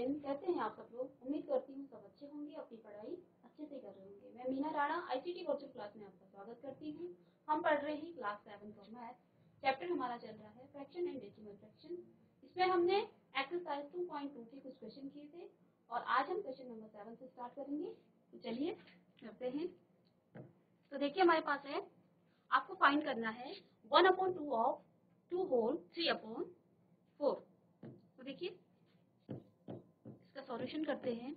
Hello कैसे हैं आप सब लोग। उम्मीद करती हूँ सब अच्छे होंगे, अपनी पढ़ाई अच्छे से कर रहे होंगे। मैं Meena Rana ICT virtual class में आपका स्वागत करती हूँ। हम पढ़ रहे हैं class seven for math chapter हमारा चल रहा है फ्रैक्शन एंड डेसिमल फ्रैक्शन इसमें हमने एक्सरसाइज 2.2 के कुछ क्वेश्चन किए थे और आज हम क्वेश्चन नंबर सेवन से स्टार्ट करेंगे। तो चलिए करते हैं। तो देखिए हमारे पास है, आपको फाइंड करना है one upon two of two whole three upon four तो देखिए सॉल्यूशन करते हैं।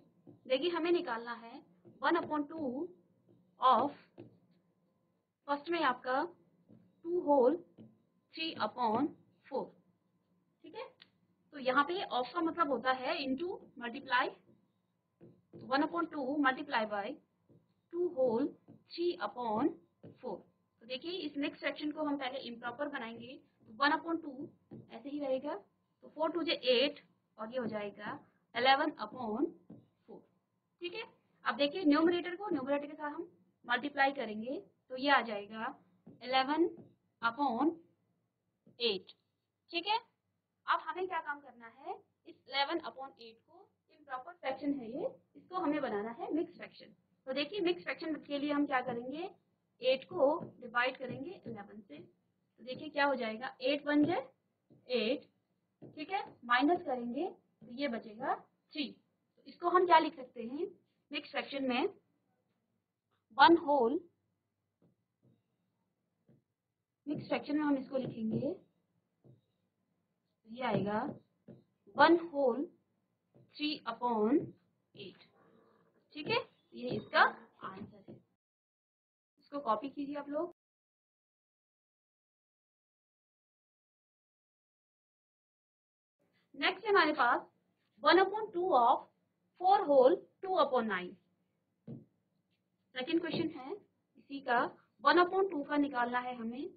देखिए, हमें निकालना है। One upon two of first में आपका two whole three upon four ठीक है? तो यहाँ पे ऑफ़ का मतलब होता है into multiply one upon two multiply by two whole three upon four तो देखिए, इस नेक्स्ट सेक्शन को हम पहले इम्प्रॉपर बनाएँगे। वन अपॉन टू ऐसे ही रहेगा। तो फोर टू जे एट और ये हो जाएगा एलेवन अपॉन फोर। ठीक है? अब देखिए न्यूमरेटर को न्यूमरेटर के साथ हम मल्टीप्लाई करेंगे तो ये आ जाएगा एलेवन अपॉन एट। ठीक है? अब हमें क्या काम करना है? इस इलेवन अपॉन एट को इम्प्रॉपर फ्रैक्शन है ये, इसको हमें बनाना है मिक्स फ्रैक्शन तो देखिए मिक्स फ्रैक्शन के लिए हम क्या करेंगे? एट को डिवाइड करेंगे इलेवन से। तो देखिए, क्या हो जाएगा? एट वन जे एट। ठीक है? माइनस करेंगे तो ये बचेगा थ्री तो इसको हम क्या लिख सकते हैं? नेक्स्ट फ्रैक्शन में वन होल नेक्स्ट फ्रैक्शन में हम इसको लिखेंगे। ये आएगा one whole three upon eight ठीक है? ये इसका आंसर है। इसको कॉपी कीजिए आप लोग। नेक्स्ट है हमारे पास one upon two of four whole two upon nine. Second question है, इसी का वन अपॉन टू का निकालना है हमें।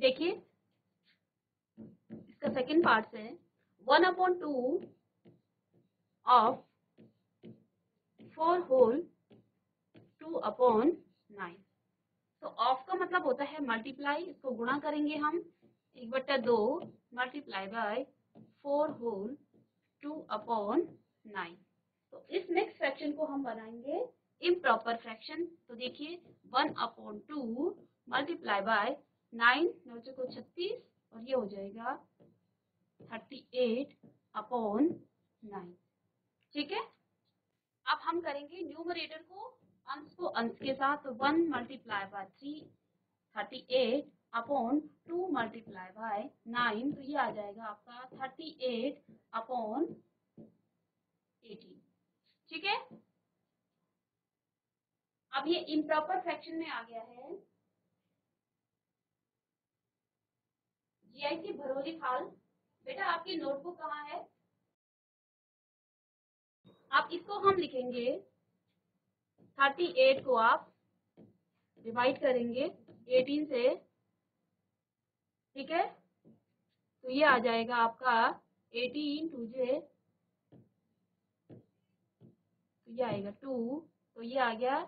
देखिए, इसका सेकेंड पार्ट है one upon two of four whole two upon nine. तो ऑफ़ का मतलब होता है मल्टीप्लाई, इसको गुणा करेंगे हम। एक बट्टा दो multiply by four whole two upon nine तो इस नेक्स्ट फ्रैक्शन को हम बनाएँगे इम्प्रॉपर फ्रैक्शन तो देखिए one upon two multiply by nine नौ को छत्तीस और ये हो जाएगा थर्टी एट अपॉन नाइन ठीक है? अब हम करेंगे न्यूमरेटर को अंश को अंश के साथ. One multiply by three thirty eight upon two multiply by nine तो ये आ जाएगा आपका थर्टी एट अपॉन एटीन ठीक है? अब ये इम्प्रॉपर फ्रैक्शन में आ गया है। जीआईसी भरोली खाल बेटा आपकी नोटबुक कहाँ है? आप इसको हम लिखेंगे। थर्टी एट को आप डिवाइड करेंगे एटीन से ठीक है? तो ये आ जाएगा आपका एटीन टू जे तो ये आएगा टू तो ये आ गया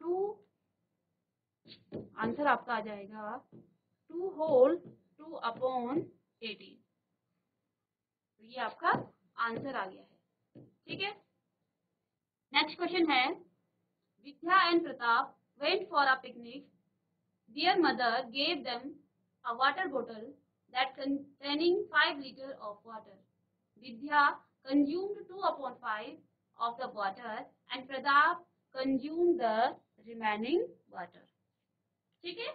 टू आंसर आपका आ जाएगा two whole two upon eighteen तो ये आपका आंसर आ गया है। ठीक है? नेक्स्ट क्वेश्चन है। Vidya and Pratap went for a picnic Their mother gave them a water bottle that containing 5 liter of water. Vidya consumed 2 upon 5 of the water and Pradap consumed the remaining water. ठीक है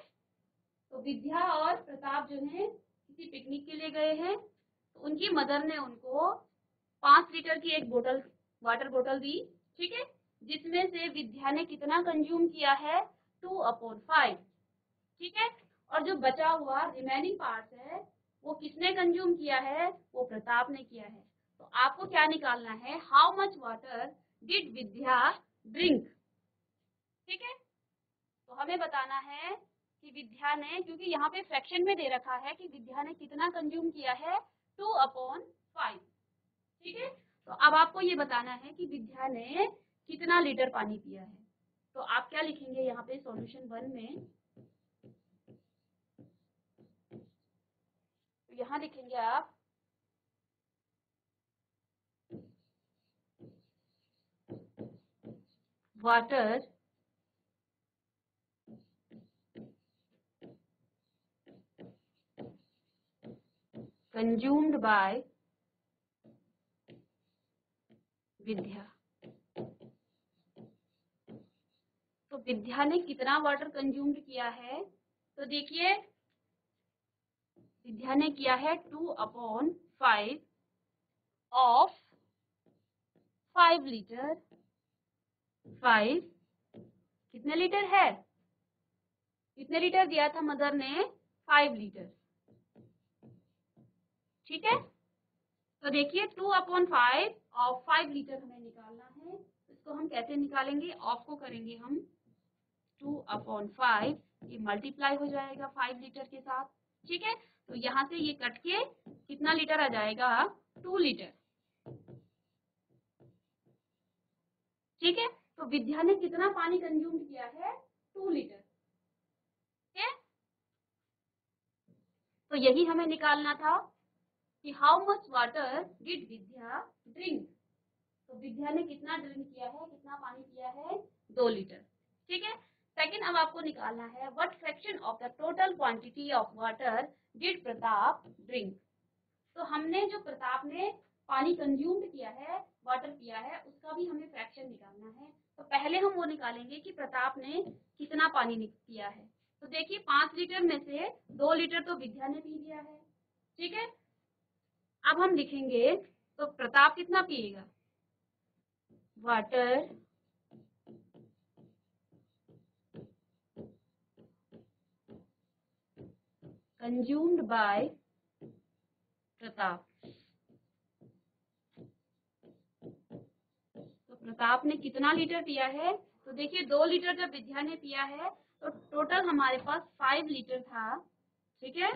तो विद्या और प्रताप जो है किसी picnic के लिए गए हैं तो उनकी मदर ने उनको पाँच लीटर की एक बोतल वाटर बोतल दी ठीक है जिसमें से विद्या ने कितना कंज्यूम किया है टू अपॉन फाइव ठीक है और जो बचा हुआ रिमेनिंग पार्ट है, वो किसने कंज्यूम किया है? वो प्रताप ने किया है। तो आपको क्या निकालना है? How much water did Vidya drink ठीक है? तो हमें बताना है कि विद्या ने, क्योंकि यहाँ पे फ्रैक्शन में दे रखा है कि विद्या ने कितना कंज्यूम किया है? टू अपॉन फाइव ठीक है? तो अब आपको ये बताना है कि विद्या ने कितना लीटर पानी पिया है। तो आप क्या लिखेंगे यहाँ पे सॉल्यूशन वन में? यहाँ देखेंगे आप। Water consumed by Vidya. तो विद्या ने कितना वाटर कंज्यूम्ड किया है? तो देखिए विद्या ने किया है two upon five of five litre. Five कितने लीटर है? कितने लीटर दिया था मदर ने? Five litre. ठीक है? तो देखिए, two upon five of five litre हमें निकालना है। इसको हम कैसे निकालेंगे? ऑफ़ को करेंगे हम टू अपॉन फाइव। ये मल्टीप्लाई हो जाएगा फाइव लीटर के साथ। ठीक है? तो यहाँ से ये कट के कितना लीटर आ जाएगा? Two litre. ठीक है? तो विद्या ने कितना पानी कंज्यूम किया है? Two litre. ठीक है? तो यही हमें निकालना था कि how much water did Vidya drink तो विद्या ने कितना ड्रिंक किया है? कितना पानी पिया है? दो लीटर। ठीक है? सेकंड अब आपको निकालना है what fraction of the total quantity of water did Pratap drink तो हमने जो प्रताप ने पानी कंज्यूम्ड किया है वाटर पिया है, उसका भी हमें फ्रैक्शन निकालना है। तो पहले हम वो निकालेंगे कि प्रताप ने कितना पानी पिया है। तो देखिए, पाँच लीटर में से दो लीटर तो विद्या ने पी लिया है। ठीक है? अब हम लिखेंगे तो प्रताप कितना पिएगा? Water consumed by Pratap. तो प्रताप ने कितना लीटर पिया है? तो देखिए, दो लीटर जब विद्या ने पिया है तो टोटल हमारे पास फाइव लीटर था, ठीक है?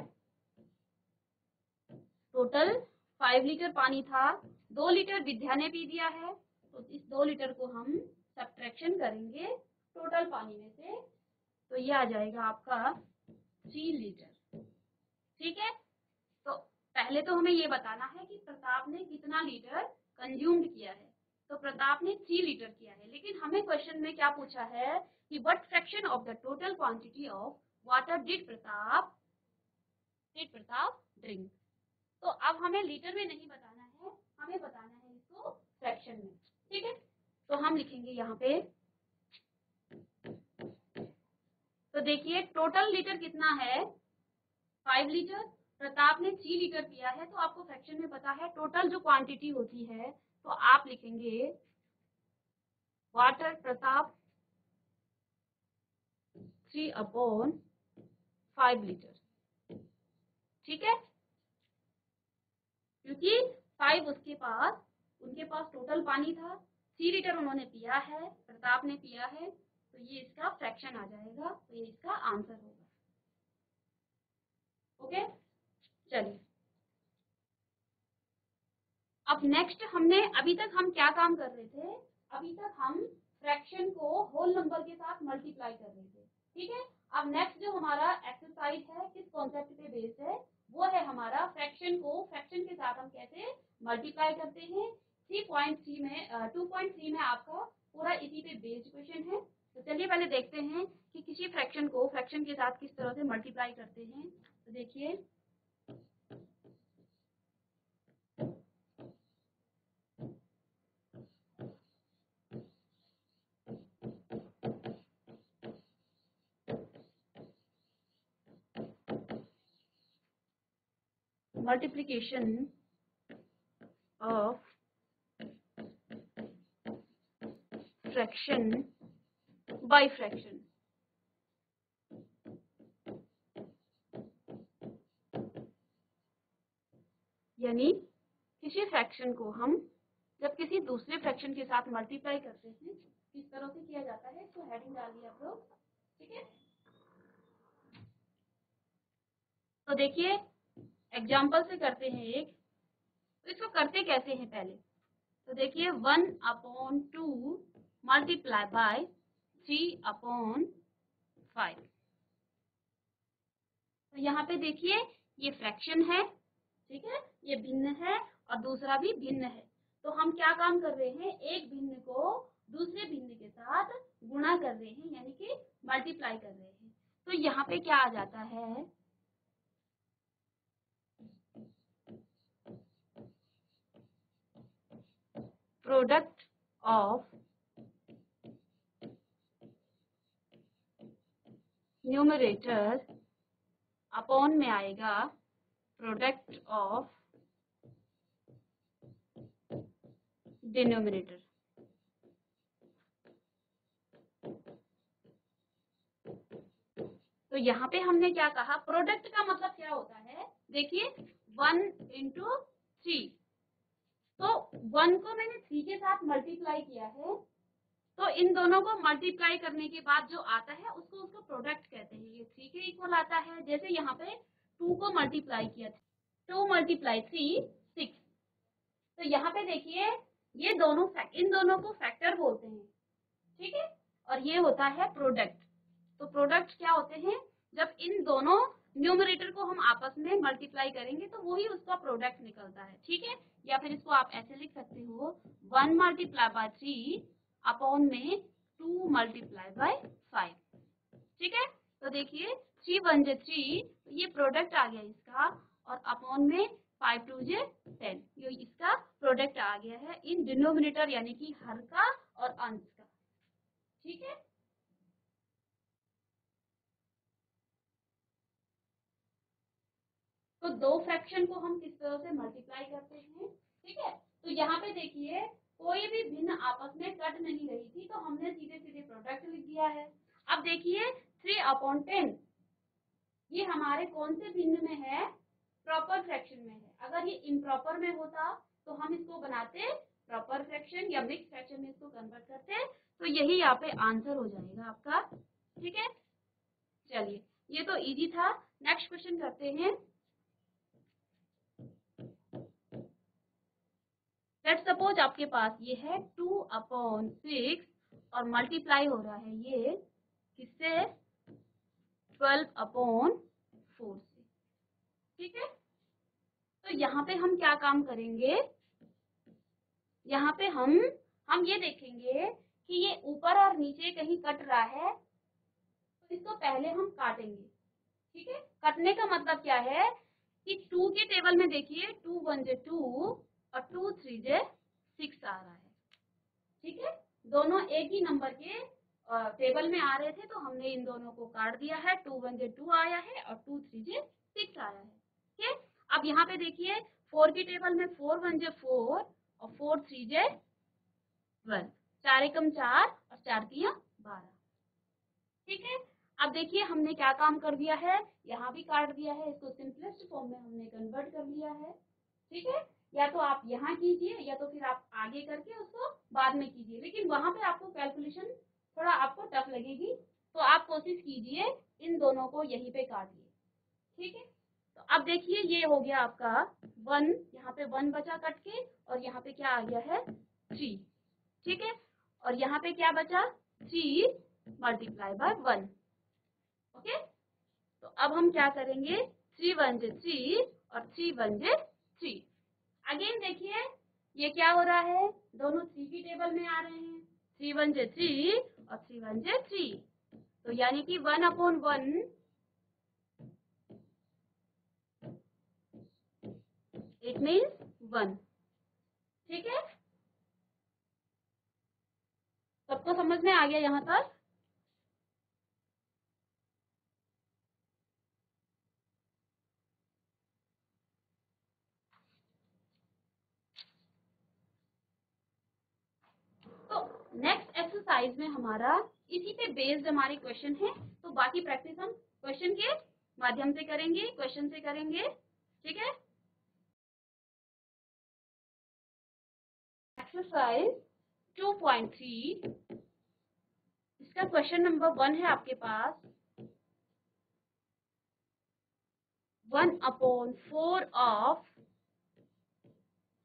टोटल फाइव लीटर पानी था, दो लीटर विद्या ने पी दिया है तो इस दो लीटर को हम सब्ट्रैक्शन करेंगे टोटल पानी में से। तो ये आ जाएगा आपका थ्री लीटर। ठीक है? तो पहले तो हमें ये बताना है कि प्रताप ने कितना लीटर कंज्यूम्ड किया है। तो प्रताप ने थ्री लीटर किया है। लेकिन हमें क्वेश्चन में क्या पूछा है कि what fraction of the total quantity of water did Pratap did Pratap drink तो अब हमें लीटर में नहीं बताना है, हमें बताना है इसको फ्रैक्शन में। ठीक है? तो हम लिखेंगे यहाँ पे। तो देखिए टोटल लीटर कितना है? फाइव लीटर प्रताप ने थ्री लीटर पिया है तो आपको फ्रैक्शन में पता है टोटल जो क्वांटिटी होती है तो आप लिखेंगे water Pratap three upon five litre ठीक है? क्योंकि फाइव उसके पास, उनके पास टोटल पानी था थ्री लीटर उन्होंने पिया है, प्रताप ने पिया है तो ये इसका फ्रैक्शन आ जाएगा तो ये इसका आंसर होगा। ओके? चलिए। अब नेक्स्ट हमने, अभी तक हम क्या काम कर रहे थे? अभी तक हम फ्रैक्शन को होल नंबर के साथ मल्टीप्लाई कर रहे थे। ठीक है? अब नेक्स्ट जो हमारा एक्सरसाइज है, किस कॉन्सेप्ट पे बेस्ड है, वो है हमारा फ्रैक्शन को फ्रैक्शन के साथ हम कैसे मल्टीप्लाई करते हैं। 3.3 में पॉइंट थ्री में आपका पूरा इसी पे बेस्ड क्वेश्चन है। तो चलिए पहले देखते हैं कि किसी फ्रैक्शन को फ्रैक्शन के साथ किस तरह से मल्टीप्लाई करते हैं। देखिए। Multiplication of fraction by fraction यानी किसी फ्रैक्शन को हम जब किसी दूसरे फ्रैक्शन के साथ मल्टीप्लाई करते हैं, किस तरह से किया जाता है, इसको हेडिंग डाल दिया आप लोग ठीक है? तो देखिए एग्ज़ाम्पल से करते हैं एक तो इसको करते कैसे हैं पहले? तो देखिए one upon two multiply by three upon five तो यहाँ पे देखिए, ये फ्रैक्शन है ठीक है? ये भिन्न है और दूसरा भी भिन्न है। तो हम क्या काम कर रहे हैं? एक भिन्न को दूसरे भिन्न के साथ गुणा कर रहे हैं, यानी कि मल्टीप्लाई कर रहे हैं। तो यहाँ पे क्या आ जाता है? प्रोडक्ट ऑफ़ न्यूमरेटर अपॉन में आएगा प्रोडक्ट ऑफ़ डिनोमिनेटर तो यहाँ पे हमने क्या कहा? प्रोडक्ट का मतलब क्या होता है? देखिए वन इंटू थ्री तो वन को मैंने थ्री के साथ मल्टीप्लाई किया है। तो इन दोनों को मल्टीप्लाई करने के बाद जो आता है, उसको उसको प्रोडक्ट कहते हैं। ये थ्री के इक्वल आता है। जैसे यहाँ पे टू को मल्टीप्लाई किया टू मल्टीप्लाई थ्री सिक्स तो यहाँ पे देखिए, ये दोनों इन दोनों को फैक्टर बोलते हैं। ठीक है? और ये होता है प्रोडक्ट तो प्रोडक्ट क्या होते हैं? जब इन दोनों न्यूमरेटर को हम आपस में मल्टीप्लाई करेंगे तो वही उसका प्रोडक्ट निकलता है। ठीक है? या फिर इसको आप ऐसे लिख सकते हो one multiply by three upon में टू मल्टीप्लाई बाय फाइव ठीक है? तो देखिए थ्री वन जे थ्री ये प्रोडक्ट आ गया इसका, और अपॉन में फाइव टू जे टेन ये इसका प्रोडक्ट आ गया है इन डिनोमिनेटर यानी कि हर का और अंश का। ठीक है? तो दो फ्रैक्शन को हम किस तरह से मल्टीप्लाई करते हैं? ठीक है? तो यहाँ पे देखिए, कोई भी भिन्न आपस में कट नहीं रही थी तो हमने सीधे सीधे प्रोडक्ट लिख दिया है। अब देखिए थ्री अपॉन टेन ये हमारे कौन से भिन्न में है? प्रॉपर फ्रैक्शन में है। अगर ये इम्प्रॉपर में होता तो हम इसको बनाते प्रॉपर फ्रैक्शन या मिक्स फ्रैक्शन में इसको कन्वर्ट करते। तो यही यहाँ पे आंसर हो जाएगा आपका। ठीक है? चलिए, ये तो इजी था। नेक्स्ट क्वेश्चन करते हैं। लेट सपोज़ आपके पास ये है टू अपॉन सिक्स और मल्टीप्लाई हो रहा है ये किससे? ट्वेल्व अपॉन फोर से। ठीक है? तो यहाँ पे हम क्या काम करेंगे? यहाँ पे हम हम ये देखेंगे कि ये ऊपर और नीचे कहीं कट रहा है तो इसको पहले हम काटेंगे। ठीक है? कटने का मतलब क्या है कि टू के टेबल में देखिए टू वन जे टू और टू थ्री जे सिक्स आ रहा है। ठीक है? दोनों एक ही नंबर के टेबल में आ रहे थे तो हमने इन दोनों को काट दिया है। टू वन जे टू आया है और टू थ्री जे सिक्स आया है। ठीक है? अब यहाँ पे देखिए फोर के टेबल में फोर वन जे फोर और फोर थ्री जे ट्वेल्व चार एकम चार और चार तिया बारह। ठीक है? अब देखिए, हमने क्या काम कर दिया है? यहाँ भी काट दिया है, इसको सिंपलेस्ट फॉर्म में हमने कन्वर्ट कर लिया है। ठीक है? या तो आप यहाँ कीजिए, या तो फिर आप आगे करके उसको बाद में कीजिए। लेकिन वहाँ पे आपको कैलकुलेशन थोड़ा आपको टफ लगेगी तो आप कोशिश कीजिए इन दोनों को यहीं पे काटिए ठीक है? तो अब देखिए, ये हो गया आपका वन। यहाँ पे वन बचा कट के और यहाँ पे क्या आ गया है? थ्री। ठीक है? और यहाँ पे क्या बचा? Three multiply by one. Okay? तो अब हम क्या करेंगे? थ्री वन जे थ्री और थ्री वन जे थ्री। अगेन देखिए, ये क्या हो रहा है? दोनों थ्री की टेबल में आ रहे हैं। थ्री वन जे थ्री और थ्री वन जे थ्री तो यानी कि one upon one it means one ठीक है? सबको समझ में आ गया यहाँ तक नेक्स्ट एक्सरसाइज में हमारा इसी पे बेस्ड हमारे क्वेश्चन है तो बाकी प्रैक्टिस हम क्वेश्चन के माध्यम से करेंगे क्वेश्चन से करेंगे, ठीक है? एक्सरसाइज 2.3 इसका क्वेश्चन नंबर वन है आपके पास। One upon four of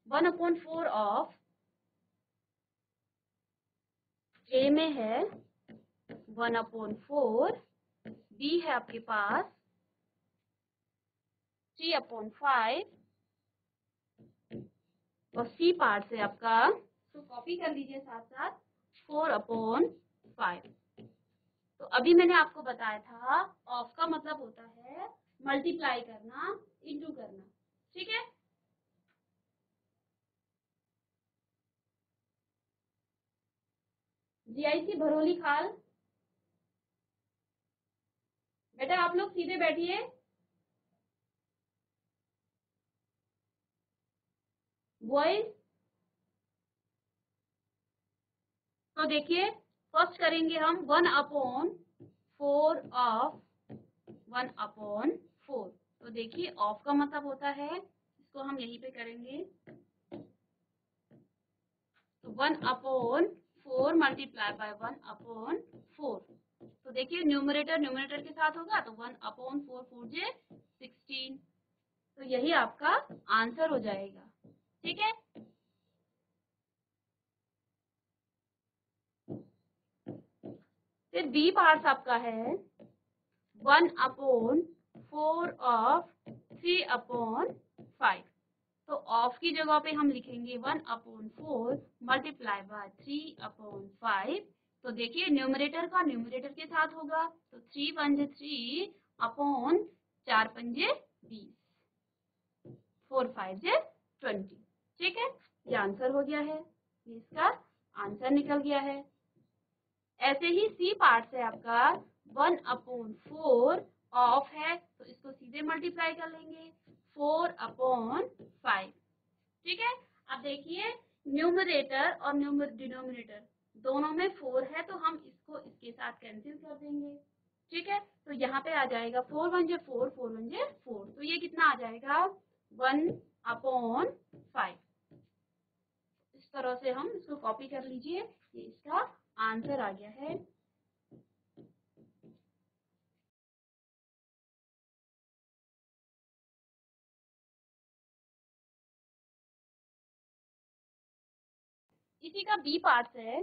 one upon four of A में है वन अपॉन फोर बी है आपके पास थ्री अपॉन फाइव और सी पार्ट से आपका तो कॉपी कर लीजिए साथ साथ फोर अपॉन फाइव तो अभी मैंने आपको बताया था ऑफ़ का मतलब होता है मल्टीप्लाई करना इंटू करना, ठीक है? जीआईसी भरोली खाल। बेटा, आप लोग सीधे बैठिए। बॉयज़ तो देखिए फ़र्स्ट करेंगे हम one upon four of one upon four तो देखिए ऑफ़ का मतलब होता है, इसको हम यहीं पे करेंगे। तो one upon four multiply by one upon four. तो देखिए न्यूमरेटर न्यूमरेटर के साथ होगा तो वन अपॉन फोर फोर जे सिक्सटीन। तो यही आपका आंसर हो जाएगा। ठीक है? फिर बी पार्ट आपका है one upon four of three upon five. तो ऑफ़ की जगह पे हम लिखेंगे one upon four multiply by three upon five तो देखिए न्यूमरेटर का न्यूमरेटर के साथ होगा। तो थ्री पंजे थ्री अपॉन चार पंजे बीस. फोर फाइव जे ट्वेंटी ठीक है? ये आंसर हो गया है। इसका आंसर निकल गया है। ऐसे ही सी पार्ट से आपका। वन अपॉन फोर ऑफ़ है। तो इसको सीधे मल्टीप्लाई कर लेंगे। Four upon five. ठीक है? अब देखिए न्यूमरेटर और न्यूमर डिनोमिनेटर दोनों में फोर है तो हम इसको इसके साथ कैंसिल कर देंगे। ठीक है? तो यहाँ पे आ जाएगा फोर वन जे फोर फोर वन जे फोर तो ये कितना आ जाएगा? वन अपॉन फाइव इस तरह से हम इसको कॉपी कर लीजिए। ये इसका आंसर आ गया है। इसी का बी पार्ट है।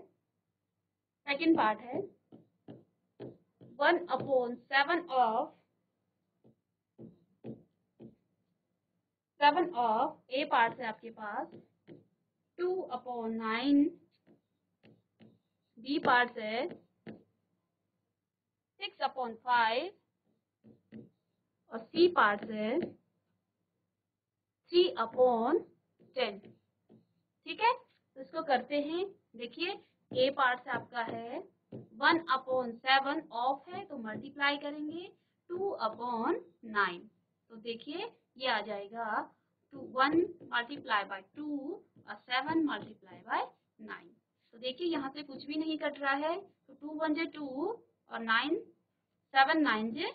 सेकेंड पार्ट है। One upon seven of seven of A part है आपके पास। Two upon nine B part है। सिक्स अपॉन फाइव और सी पार्ट है। थ्री अपॉन टेन ठीक है? तो इसको करते हैं, देखिए ए पार्ट से आपका है वन अपॉन सेवन ऑफ़ है तो मल्टीप्लाई करेंगे टू अपॉन नाइन तो देखिए, ये आ जाएगा two one multiply by two और सेवन मल्टीप्लाई बाय नाइन तो देखिए, यहाँ से कुछ भी नहीं कट रहा है तो टू वन जे टू और नाइन सेवन नाइन जे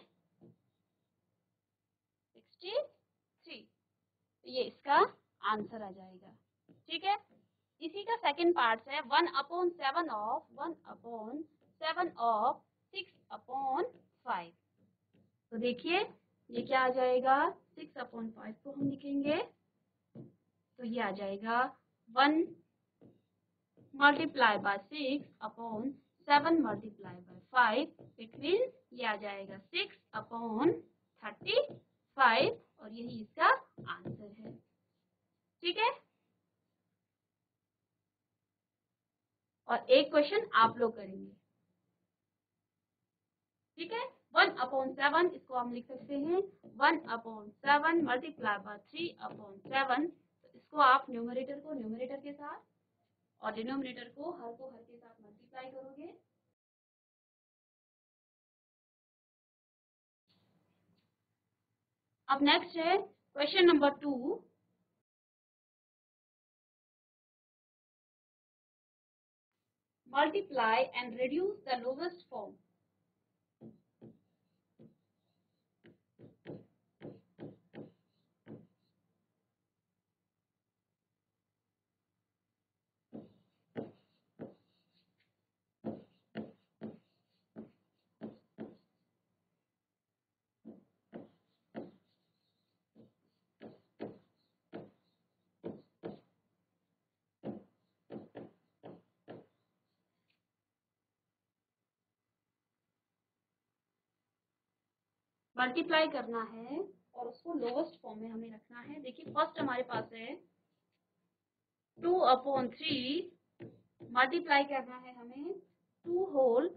सिक्सटी थ्री तो ये इसका आंसर आ जाएगा। ठीक है? इसी का सेकंड पार्ट है one upon seven of one upon seven of six upon five तो देखिए, ये क्या आ जाएगा? सिक्स अपॉन फाइव को हम लिखेंगे। तो ये आ जाएगा one multiply by six upon seven multiply by five it mean ये आ जाएगा सिक्स अपॉन थर्टी फाइव और यही इसका आंसर है। ठीक है? और एक क्वेश्चन आप लोग करेंगे। ठीक है? वन अपॉन सेवन इसको हम लिख सकते हैं। One upon seven multiply by three upon seven इसको आप न्यूमरेटर को न्यूमरेटर के साथ और डिनोमिनेटर को हर को हर के साथ मल्टीप्लाई करोगे। अब नेक्स्ट है question number two multiply and reduce the lowest form. Multiply करना है और उसको लोवेस्ट फॉर्म में हमें रखना है। देखिए फ़र्स्ट हमारे पास है टू अपॉन थ्री मल्टीप्लाई करना है हमें two whole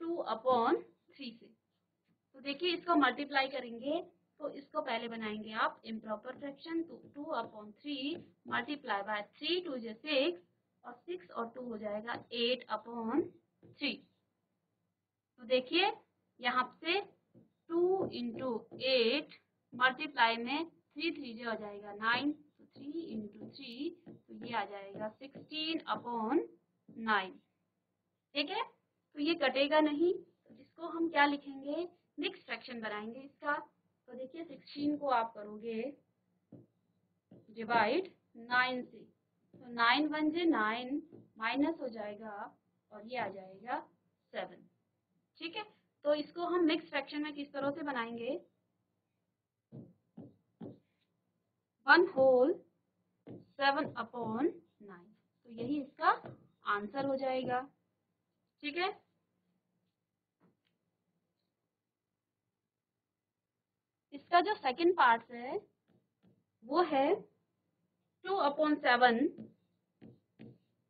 two upon three से। तो देखिए, इसको मल्टीप्लाई करेंगे तो इसको पहले बनाएँगे आप improper fraction two upon three multiply by three two J six और सिक्स और टू हो जाएगा एट अपॉन थ्री तो देखिए, यहाँ से टू इंटू एट मल्टीप्लाई में थ्री थ्री जो हो जाएगा। नाइन थ्री इंटू थ्री तो ये आ जाएगा सिक्सटीन अपॉन नाइन ठीक है? तो ये कटेगा नहीं। तो इसको हम क्या लिखेंगे? मिक्स फ्रैक्शन बनाएँगे इसका। तो देखिए सिक्सटीन को आप करोगे डिवाइड नाइन से। तो नाइन वन जे नाइन माइनस हो जाएगा और ये आ जाएगा सेवन ठीक है? तो इसको हम मिक्स फ्रैक्शन में किस तरह से बनाएँगे? One whole seven upon nine तो यही इसका आंसर हो जाएगा। ठीक है? इसका जो सेकंड पार्ट है, वो है two upon seven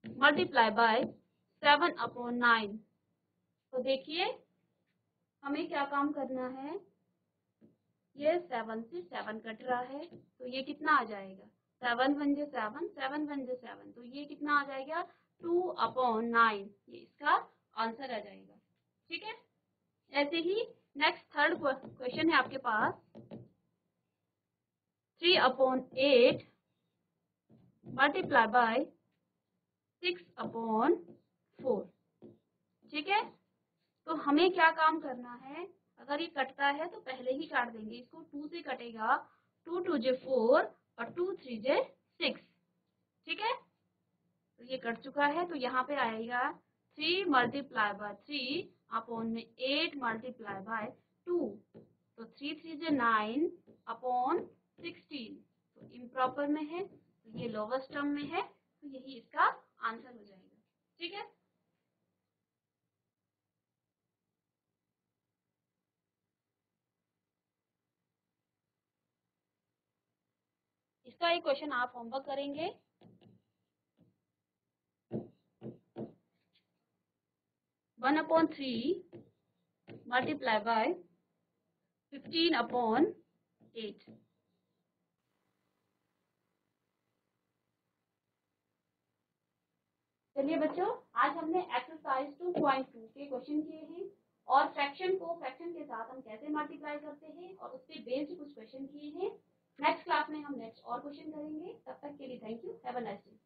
multiply by seven upon nine तो देखिए हमें क्या काम करना है? ये सेवन से सेवन कट रहा है तो ये कितना आ जाएगा? सेवन वन जे सेवन सेवन वन जे सेवन तो ये कितना आ जाएगा? टू अपॉन नाइन ये इसका आंसर आ जाएगा। ठीक है? ऐसे ही नेक्स्ट थर्ड क्वेश्चन है आपके पास। Three upon eight multiply by six upon four ठीक है? तो हमें क्या काम करना है? अगर ये कटता है तो पहले ही काट देंगे। इसको टू से कटेगा। टू टू जे फोर और टू थ्री जे सिक्स ठीक है? तो ये कट चुका है तो यहाँ पे आएगा three multiply by three upon में एट मल्टीप्लाई बाय टू तो थ्री थ्री जे नाइन अपॉन सिक्सटीन तो इम्प्रॉपर में है तो ये लोवेस्ट टर्म में है तो यही इसका आंसर हो जाएगा। ठीक है? इसका एक क्वेश्चन आप होमवर्क करेंगे। One upon three multiply by fifteen upon eight चलिए बच्चों, आज हमने एक्सरसाइज 2.2 के क्वेश्चन किए हैं और फ्रैक्शन को फ्रैक्शन के साथ हम कैसे मल्टीप्लाई करते हैं और उस पर बेस्ड कुछ क्वेश्चन किए हैं। नेक्स्ट क्लास में हम नेक्स्ट और क्वेश्चन करेंगे। तब तक के लिए thank you have a nice day